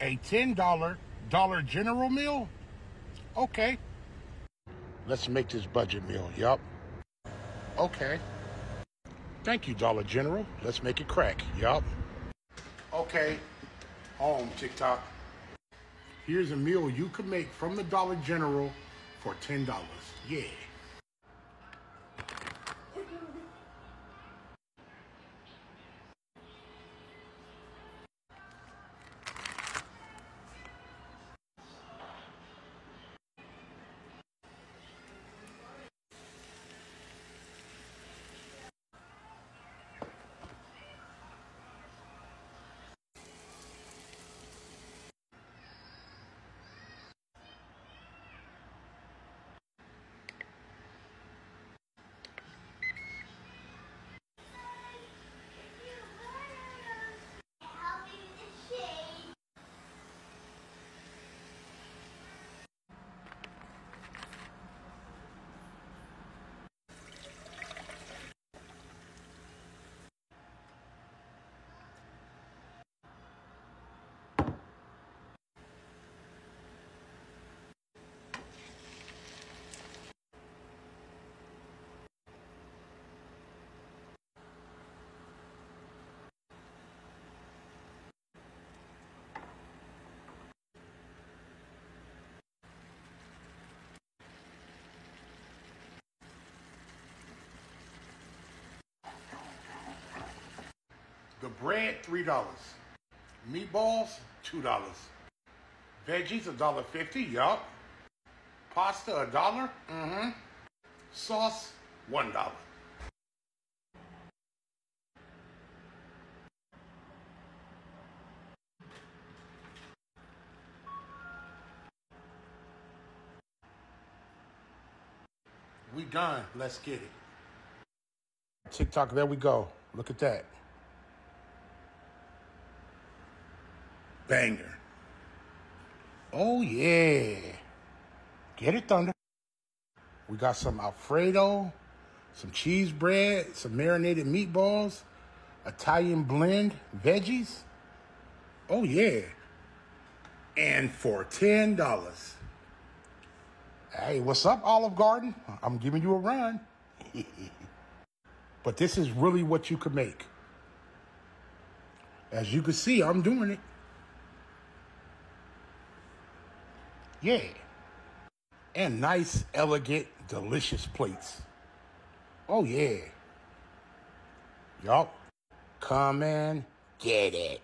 A $10 Dollar Dollar General meal? Okay. Let's make this budget meal. Yup. Okay. Thank you, Dollar General. Let's make it crack. Yup. Okay. Home, TikTok. Here's a meal you could make from the Dollar General for $10. Yeah. The bread, $3. Meatballs, $2. Veggies, $1.50. Yup. Pasta, a dollar. Mm-hmm. Sauce, $1. We done. Let's get it. TikTok, there we go. Look at that. Banger. Oh, yeah. Get it, Thunder. We got some Alfredo, some cheese bread, some marinated meatballs, Italian blend, veggies. Oh, yeah. And for $10. Hey, what's up, Olive Garden? I'm giving you a run. but this is really what you could make. As you can see, I'm doing it. Yeah. And nice, elegant, delicious plates. Oh, yeah. Y'all, Come and get it.